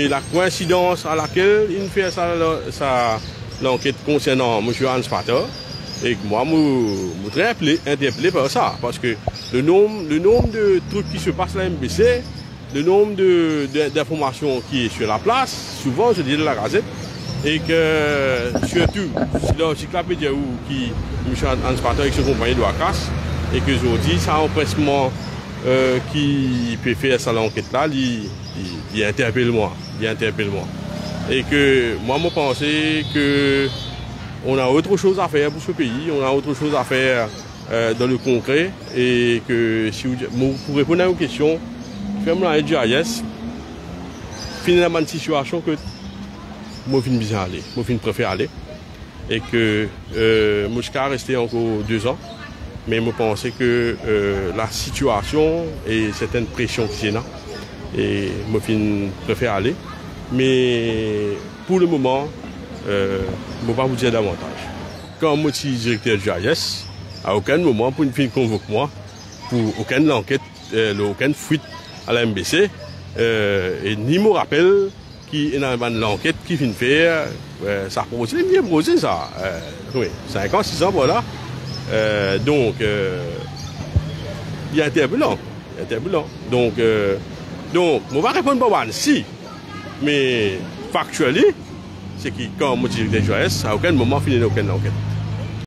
Et la coïncidence à laquelle il fait l'enquête concernant M. Hans Pater, et que moi, je suis très interpellé par ça, parce que le nombre, le nombre de trucs qui se passent à la MBC, le nombre d'informations qui est sur la place, souvent je dis de la gazette, et que surtout, si l'encyclopédie qui, M. Hans Pater avec ses compagnons de la casse, et que je dis, ça empressement euh, qui peut faire ça l'enquête là, il, il, il interpelle moi, il interpelle moi. Et que moi, je pense que on a autre chose à faire pour ce pays, on a autre chose à faire euh, dans le concret, et que si vous, pour répondre à vos questions, fais-moi la GIS, finalement une situation que moi je bien aller, je préfère aller, et que euh, je rester encore deux ans. Mais je pense que euh, la situation et certaines pressions qui sont là, et je préfère aller. Mais pour le moment, euh, je ne vais pas vous dire davantage. Quand je suis directeur du AIS, à aucun moment, pour une fin convoque moi, pour aucune enquête, euh, aucune fuite à la MBC, euh, et ni me rappelle qu'il y a une enquête qui vient faire, euh, ça pose, c'est bien posé ça. Euh, oui, 5 ans, 6 ans, voilà. Euh, donc, euh, y interpelant. Y interpelant. Donc, euh, donc, mou va repon pou wan si. Me, faktually, se ki kan mouti direkte Joyes, a ouken mouman finine ouken la ouken.